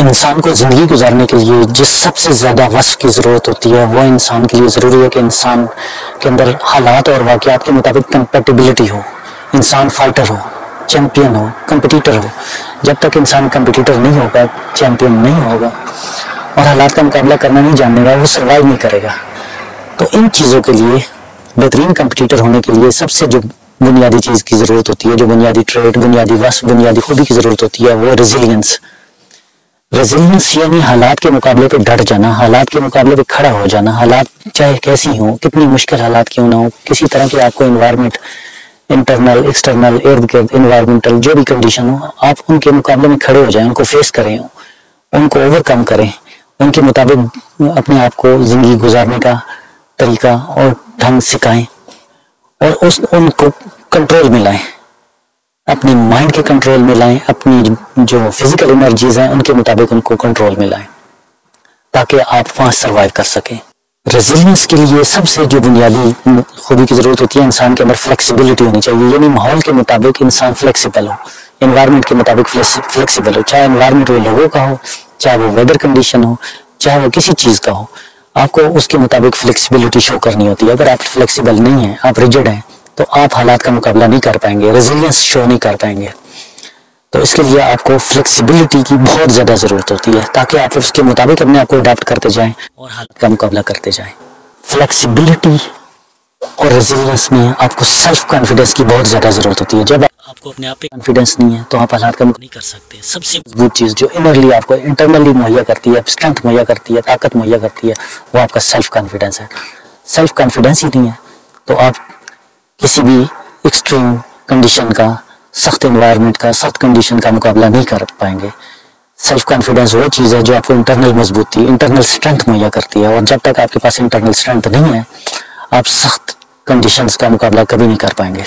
इंसान को ज़िंदगी गुजारने के लिए जिस सबसे ज़्यादा वस्फ की ज़रूरत होती है, वो इंसान के लिए ज़रूरी है कि इंसान के अंदर हालात और वाक़ात के मुताबिक कंपेटिबिलिटी हो। इंसान फाइटर हो चैम्पियन हो कंपटीटर हो। जब तक इंसान कंपटीटर नहीं होगा चैम्पियन नहीं होगा। और हालात का मुकाबला करना नहीं जानेगा वो सर्वाइव नहीं करेगा। तो इन चीज़ों के लिए, बेहतरीन कंपटीटर होने के लिए सबसे जो बुनियादी चीज़ की ज़रूरत होती है, जो बुनियादी ट्रेड बुनियादी वस्फ बुनियादी खूबी की ज़रूरत होती है, वो रेजिलियंस रेजिलियंस यानी हालात के मुकाबले पे डट जाना, हालात के मुकाबले पे खड़ा हो जाना, हालात चाहे कैसी हो, कितनी मुश्किल हालात क्यों ना हो, किसी तरह के आपको इन्वायरमेंट इंटरनल एक्सटर्नल इर्द गिर्द इन्वायरमेंटल जो भी कंडीशन हो, आप उनके मुकाबले में खड़े हो जाए, उनको फेस करें, उनको ओवरकम करें, उनके मुताबिक अपने आप को ज़िंदगी गुजारने का तरीका और ढंग सिखाएँ और उस, उनको कंट्रोल में लाएँ। अपने माइंड के कंट्रोल में लाएँ, अपनी जो फ़िज़िकल एनर्जीज हैं, उनके मुताबिक उनको कंट्रोल में लाएँ, ताकि आप वहाँ सर्वाइव कर सकें। रेजिलियंस के लिए सबसे जो बुनियादी खूबी की ज़रूरत होती है, इंसान के अंदर फ्लेक्सिबिलिटी होनी चाहिए। यानी माहौल के मुताबिक इंसान फ्लेक्सिबल हो इन्वायरमेंट के मुताबिक फ्लेक्सिबल हो। चाहे इन्वायरमेंट वो लोगों का हो, चाहे वो वेदर कंडीशन हो, चाहे वो किसी चीज़ का हो, आपको उसके मुताबिक फ्लेक्सिबिलिटी शो करनी होती है। अगर आप फ्लेक्सिबल नहीं है, आप रिजिड हैं तो आप हालात का मुकाबला नहीं कर पाएँगे रेजिलियंस शो नहीं कर पाएँगे। तो इसके लिए आपको फ्लेक्सिबिलिटी की बहुत ज़्यादा ज़रूरत होती है, ताकि आप उसके मुताबिक अपने आप को अडाप्ट करते जाएँ और हालात का मुकाबला करते जाएँ। फ्लेक्सिबिलिटी और रेजिलियंस में आपको सेल्फ कॉन्फिडेंस की बहुत ज़्यादा ज़रूरत होती है। जब आपको अपने आप पे कॉन्फिडेंस नहीं है तो आप हालात का नहीं कर सकते। सबसे मज़बूत चीज़ जो इनरली आपको इंटरनली मुहैया करती है स्ट्रेंथ मुहैया करती है, ताकत मुहैया करती है, वो आपका सेल्फ कॉन्फिडेंस है। सेल्फ कॉन्फिडेंस ही नहीं है तो आप किसी भी एक्सट्रीम कंडीशन का, सख्त इन्वायरमेंट का, सख्त कंडीशन का मुकाबला नहीं कर पाएँगे। सेल्फ कॉन्फिडेंस वो चीज़ है जो आपको इंटरनल मजबूती इंटरनल स्ट्रेंथ मुहैया करती है। और जब तक आपके पास इंटरनल स्ट्रेंथ नहीं है, आप सख्त कंडीशंस का मुकाबला कभी नहीं कर पाएँगे।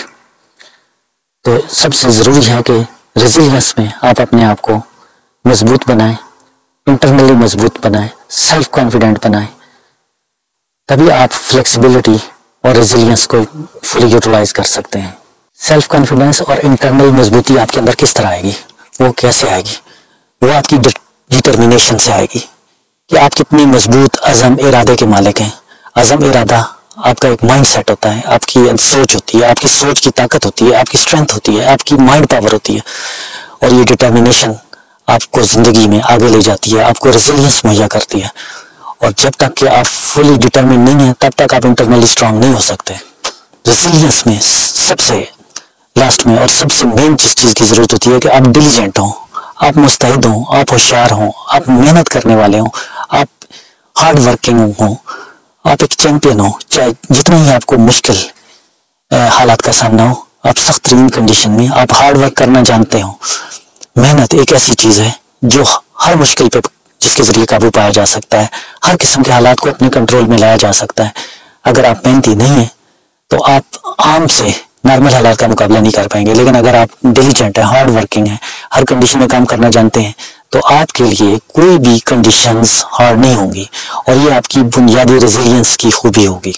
तो सबसे ज़रूरी है कि रेजिलियंस में आप अपने आप को मज़बूत बनाएँ इंटरनली मज़बूत बनाएँ सेल्फ कॉन्फिडेंट बनाएँ। तभी आप फ्लेक्सिबिलिटी और रेजिलियंस को फुली यूटिलाइज कर सकते हैं। सेल्फ कॉन्फिडेंस और इंटरनल मजबूती आपके अंदर किस तरह आएगी? वो कैसे आएगी? वो आपकी डिटर्मिनेशन से आएगी कि आप कितनी मज़बूत अज़म इरादे के मालिक हैं। अज़म इरादा आपका एक माइंड सेट होता है, आपकी सोच होती है, आपकी सोच की ताकत होती है, आपकी स्ट्रेंथ होती है, आपकी माइंड पावर होती है। और ये डिटर्मिनेशन आपको ज़िंदगी में आगे ले जाती है, आपको रेजिलियंस मुहैया करती है। और जब तक कि आप फुली डिटर्मिन नहीं है, तब तक आप इंटरनली स्ट्रांग नहीं हो सकते। रेजिलियंस में सबसे लास्ट में और सबसे मेन जिस चीज़ की ज़रूरत होती है कि आप डिलीजेंट हों, आप मुस्तैद हों, आप होशियार हों, आप मेहनत करने वाले हों, आप हार्ड वर्किंग हों, आप एक चैंपियन हो, चाहे जितना ही आपको मुश्किल हालात का सामना हो, आप सख्त तरीन कंडीशन में आप हार्ड वर्क करना जानते हो। मेहनत एक ऐसी चीज़ है जो हर मुश्किल पे जिसके ज़रिए काबू पाया जा सकता है। हर किस्म के हालात को अपने कंट्रोल में लाया जा सकता है। अगर आप मेहनती नहीं है तो आप आम से नॉर्मल हालात का मुकाबला नहीं कर पाएँगे। लेकिन अगर आप डिलीजेंट है हार्ड वर्किंग है, हर कंडीशन में काम करना जानते हैं तो आपके लिए कोई भी कंडीशंस हार्ड नहीं होंगी। और ये आपकी बुनियादी रेजिलियंस की खूबी होगी।